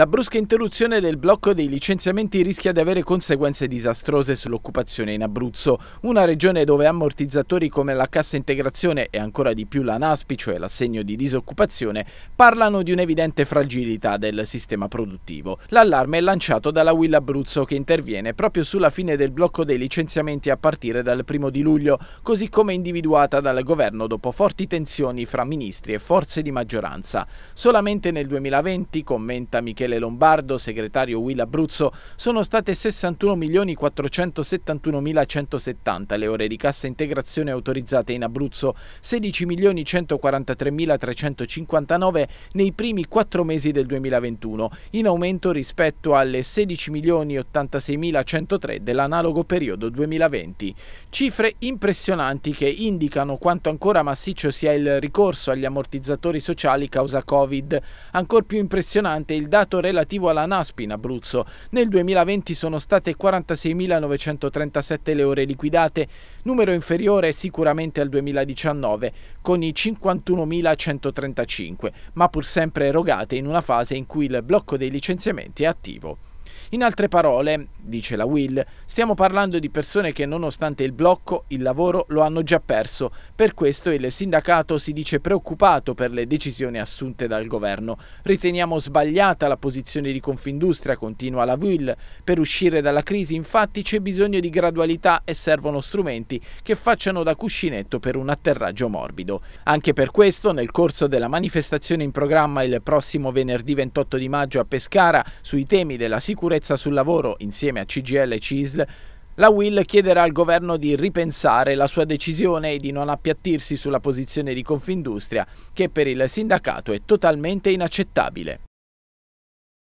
La brusca interruzione del blocco dei licenziamenti rischia di avere conseguenze disastrose sull'occupazione in Abruzzo, una regione dove ammortizzatori come la cassa integrazione e ancora di più la NASPI, cioè l'assegno di disoccupazione, parlano di un'evidente fragilità del sistema produttivo. L'allarme è lanciato dalla Will Abruzzo che interviene proprio sulla fine del blocco dei licenziamenti a partire dal primo di luglio, così come individuata dal governo dopo forti tensioni fra ministri e forze di maggioranza. Solamente nel 2020, commenta Michele Michele Lombardo, segretario Will Abruzzo, sono state 61.471.170 le ore di cassa integrazione autorizzate in Abruzzo, 16.143.359 nei primi quattro mesi del 2021, in aumento rispetto alle 16.086.103 dell'analogo periodo 2020. Cifre impressionanti che indicano quanto ancora massiccio sia il ricorso agli ammortizzatori sociali causa Covid. Ancora più impressionante il dato dato relativo alla NASP in Abruzzo. Nel 2020 sono state 46.937 le ore liquidate, numero inferiore sicuramente al 2019, con i 51.135, ma pur sempre erogate in una fase in cui il blocco dei licenziamenti è attivo. In altre parole, dice la Will, stiamo parlando di persone che nonostante il blocco, il lavoro lo hanno già perso. Per questo il sindacato si dice preoccupato per le decisioni assunte dal governo. Riteniamo sbagliata la posizione di Confindustria, continua la Will. Per uscire dalla crisi infatti c'è bisogno di gradualità e servono strumenti che facciano da cuscinetto per un atterraggio morbido. Anche per questo, nel corso della manifestazione in programma il prossimo venerdì 28 di maggio a Pescara sui temi della sicurezza sicurezza sul lavoro insieme a CGL e CISL, la Will chiederà al governo di ripensare la sua decisione e di non appiattirsi sulla posizione di Confindustria, che per il sindacato è totalmente inaccettabile.